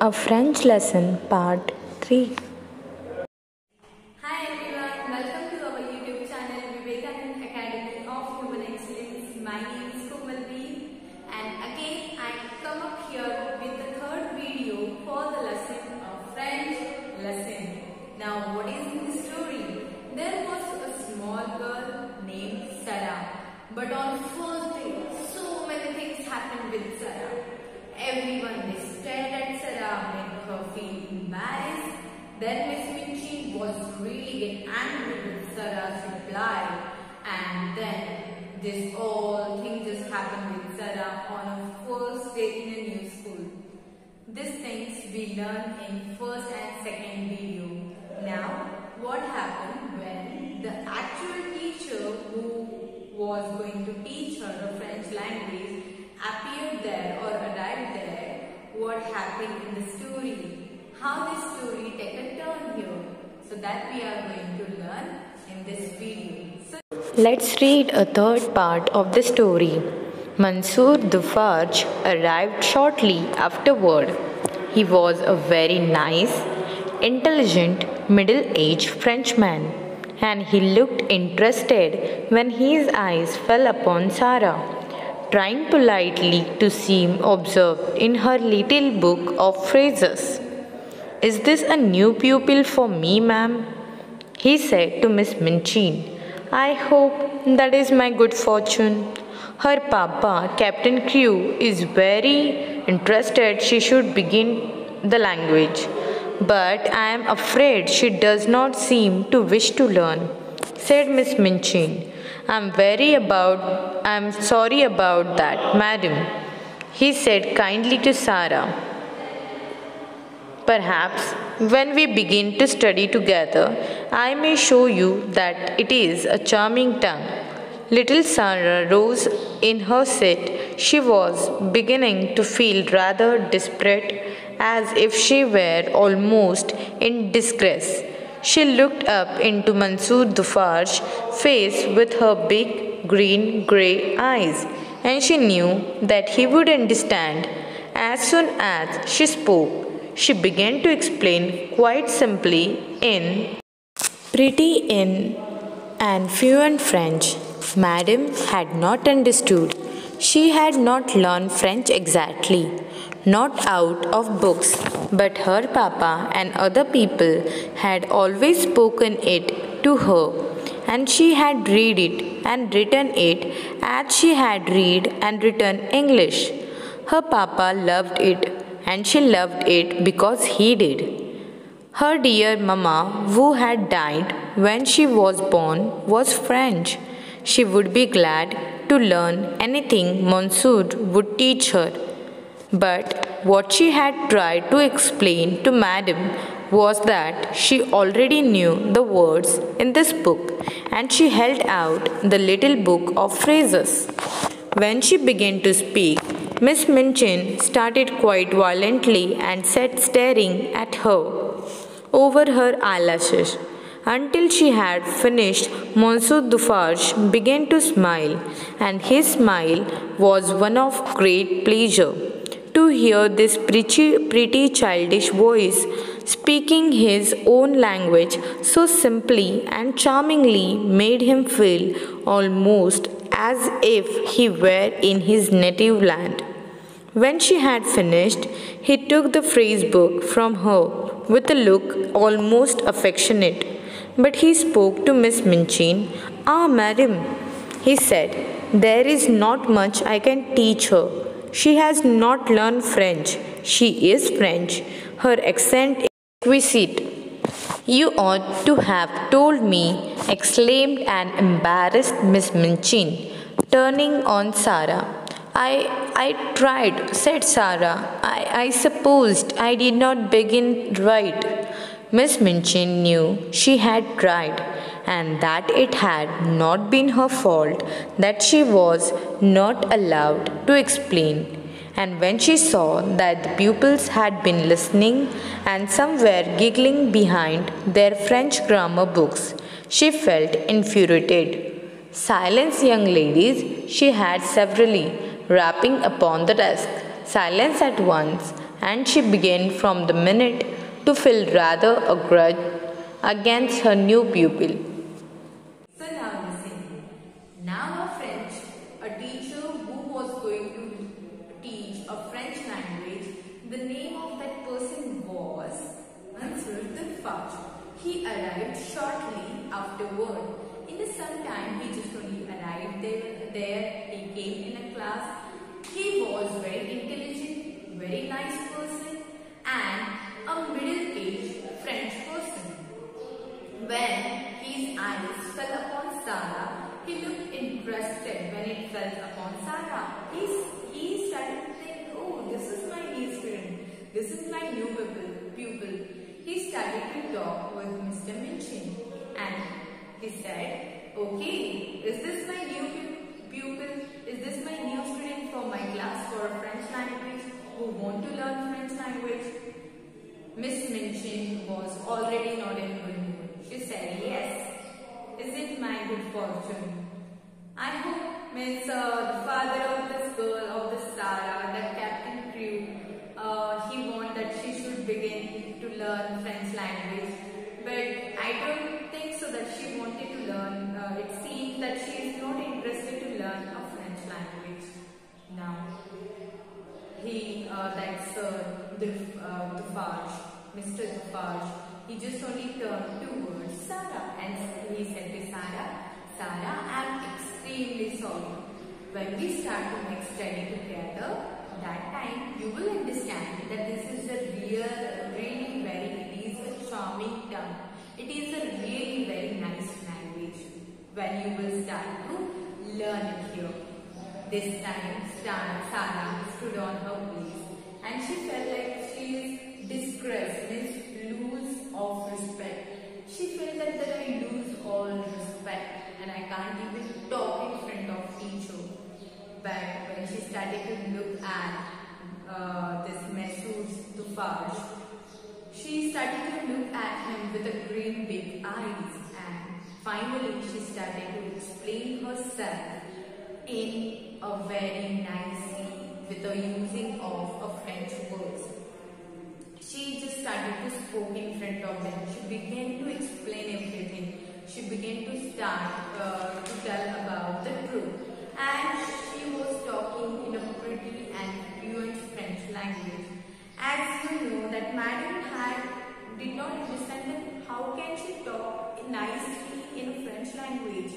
A French Lesson Part 3 Hi everyone, welcome to our YouTube channel Vivekanand Academy of Human Excellence. My name is Komal B and again I come up here with the third video for the lesson of French lesson. Now what is the story? There was a small girl named Sarah but on first day so many things happened with Sarah. Everyone then Miss Minchin was really angry with Sarah's reply and then this all thing just happened with Sarah on her first day in a new school. These things we learned in first and second video. Now what happened when the actual teacher who was going to teach her the French language appeared there or arrived there, what happened in the story how this story take a turn here. So that we are going to learn in this video. So Let's read a third part of the story. Monsieur Dufarge arrived shortly afterward. He was a very nice, intelligent, middle aged Frenchman, and he looked interested when his eyes fell upon Sarah, trying politely to seem observed in her little book of phrases. Is this a new pupil for me, ma'am? He said to Miss Minchin. I hope that is my good fortune. Her papa, Captain Crewe, is very interested she should begin the language, but I am afraid she does not seem to wish to learn, said Miss Minchin. I am very about I am sorry about that, madam, he said kindly to Sarah. Perhaps when we begin to study together, I may show you that it is a charming tongue. Little Sarah rose in her seat. She was beginning to feel rather desperate, as if she were almost in disgrace. She looked up into Monsieur Dufarge's face with her big green grey eyes, and she knew that he would understand as soon as she spoke she began to explain quite simply in pretty in and fluent French. Madame had not understood. She had not learned French exactly, not out of books, but her papa and other people had always spoken it to her, and she had read it and written it as she had read and written English. Her papa loved it and she loved it because he did. Her dear mamma, who had died when she was born, was French. She would be glad to learn anything Monsieur would teach her. But what she had tried to explain to Madame was that she already knew the words in this book and she held out the little book of phrases. When she began to speak, Miss Minchin started quite violently and sat staring at her over her eyelashes. Until she had finished, Monsieur Dufarge began to smile, and his smile was one of great pleasure. To hear this pretty, pretty childish voice speaking his own language so simply and charmingly made him feel almost as if he were in his native land. When she had finished, he took the phrase book from her with a look almost affectionate. But he spoke to Miss Minchin. Ah, madam, he said, there is not much I can teach her. She has not learned French. She is French. Her accent is exquisite. You ought to have told me, exclaimed an embarrassed Miss Minchin, turning on Sarah. I, I tried, said Sarah. I, I supposed I did not begin right. Miss Minchin knew she had tried and that it had not been her fault that she was not allowed to explain. And when she saw that the pupils had been listening and some were giggling behind their French grammar books, she felt infuriated. Silence, young ladies, she had severally, rapping upon the desk. Silence at once. and she began from the minute to feel rather a grudge against her new pupil. Now a French, a teacher who was going to teach a French language, the name of that person was Mansur Dilfaj. He arrived shortly afterward. In the sometime, he just only arrived there, there. Came in a class. He was very intelligent, very nice person and a middle-aged French person. When his eyes fell upon Sarah, he looked interested when it fell upon Sarah. He, he started to think, oh, this is my new student. This is my new pupil. pupil. He started to talk with Mr. Minchin and he said, okay, is this my new pu- pupil? Is this my new student for my class for French language who want to learn French language? Miss Minchin was already not in good mood. She said, Yes. Is it my good fortune? I hope Miss uh, the father of this girl, of this Sarah, that language now he, uh, the uh, Mr. Defarge, he just only turned towards Sarah and he said to Sarah, Sarah, I'm extremely sorry. When we start to make study together, that time you will understand that this is a real, really very, it is a charming tongue. It is a really very nice language when you will start to learn it here. This time, Stan, Sarah stood on her place and she felt like she is disgraced, means lose of respect. She felt that, that I lose all respect and I can't even talk in front of teacher. But when she started to look at uh, this Mesut Tufaj, she started to look at him with a green big eyes and finally she started to explain herself in a very nicely with the using of a French words. She just started to speak in front of them. She began to explain everything. She began to start uh, to tell about the truth. And she was talking in a pretty and fluent French language. As you know that Madam had did not understand that how can she talk nicely in French language.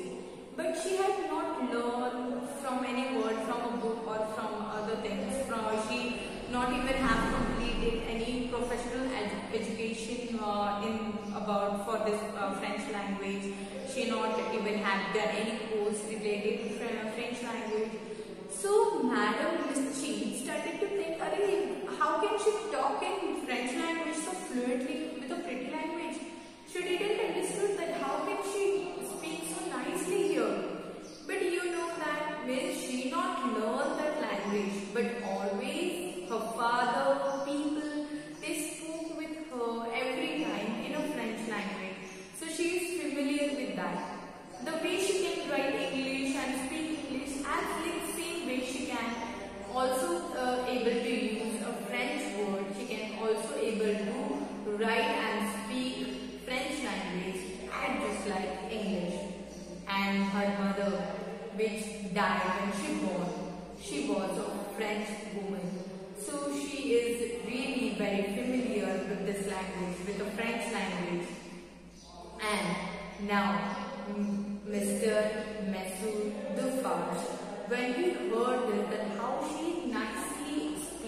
But she had not learned from any word from a book or from other things. From she not even have completed any professional ed education uh, in about for this uh, French language. She not even had done any course related to French language. So Madam Miss Chi started to think, how can she talk in French language so fluently with a pretty language? She didn't understood that able to use a French word. She can also able to write and speak French language and just like English. And her mother, which died when she born, she was a French woman. So she is really very familiar with this language, with the French language. And now, Mr. Mesut Dufarge, when he heard this, that how she nicely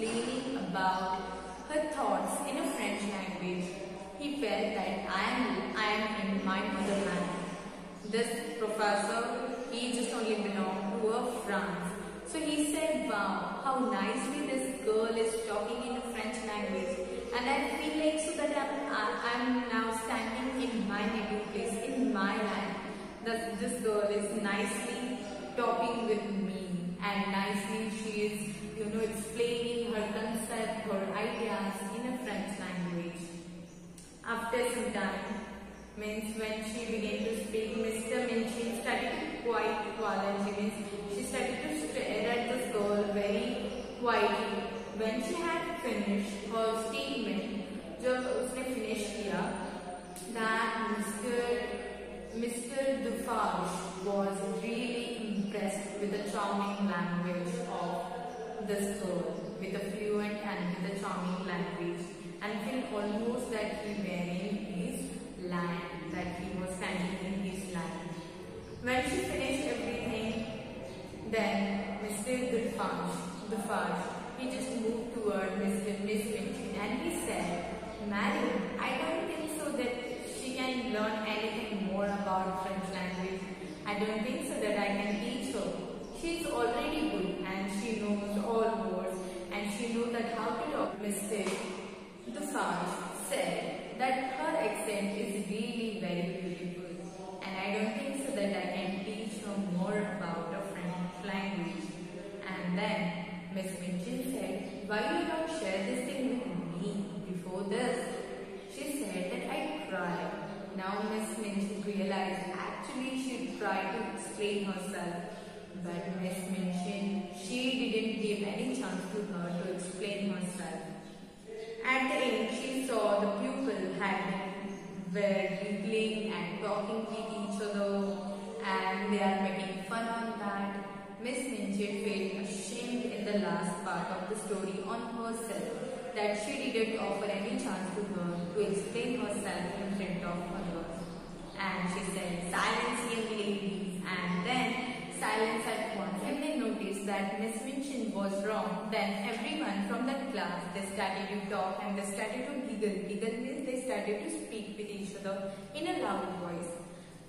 explaining about her thoughts in a French language, he felt that I am, I am in my motherland. This professor, he just only belonged to a France. So he said, wow, how nicely this girl is talking in a French language. And I feel like so that I'm, I- I'm now standing in my native place, in my land. That this girl is nicely talking with me and nicely she is, you know, explaining her concept, her ideas in a French language. After some time, means when she began to speak, Mr. Minchin started to quite quietly, means she started to stare at this girl very quietly when she had finished her statement, जब उसने finish किया, that Mr. Mr. Dufash was really impressed with the charming language of this girl, with a fluent and with the charming language, and felt almost that he were in his land, that he was standing in his land. When she finished everything, then Mr. Dufash, Dufash, he just moved toward Mr. Miss Minchin and he said, Madam, I don't think so that she can learn anything more about French language. I don't think so that I can teach her. She's already good and she knows all words and she knows that how to talk. Mr. Dufash said that her accent is really very beautiful and I don't think so that I can teach her more about the French language. And then Miss Minchin said, why you not share this thing with me before this? She said that I cried. Now Miss Minchin realized actually she tried to explain herself. But Miss Minchin, she didn't give any chance to her to explain herself. At the end, she saw the pupil had been were giggling and talking with each other and they are making fun on that. Miss Minchin felt ashamed in the last part of the story on herself that she didn't offer any chance to her to explain herself in front of others. And she said, silence young ladies and then silence at once. When they that Miss Minchin was wrong, then everyone from that class, they started to talk and they started to giggle. Giggle means they started to speak with each other in a loud voice.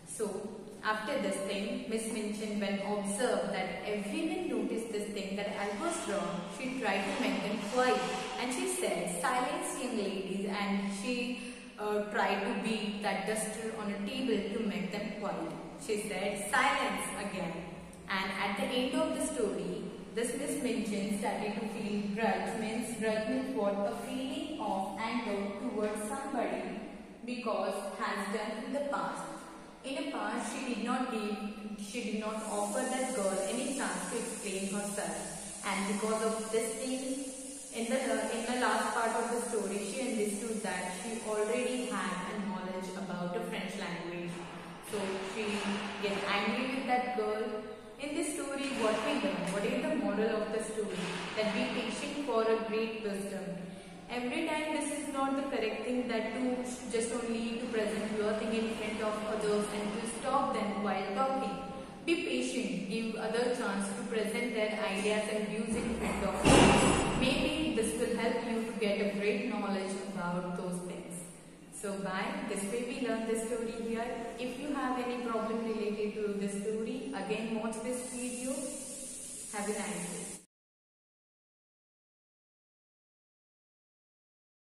So, after this thing, Miss Minchin, when observed that everyone noticed this thing that I was wrong, she tried to make them quiet and she said, silence young ladies and she uh, tried to beat that duster on a table to make them quiet. She said, silence again. And at the end of the story, this Miss Minchin started to feel grudge, means grudge means what? A feeling of anger towards somebody because has done in the past. In the past, she did not give, she did not offer that girl any chance to explain herself. And because of this thing, in the in the last part of the story, she understood that she already had a knowledge about the French language. So she gets angry with that girl. In this story, what we learn, what is the moral of the story? That be patient for a great wisdom. Every time this is not the correct thing that to just only to present your thing in front of others and to stop them while talking. Be patient, give other chance to present their ideas and views in front of you. Maybe this will help you to get a great knowledge about those things. So by this way we learn this story here. If you have any problem related to this story, again watch this video. Have a nice day.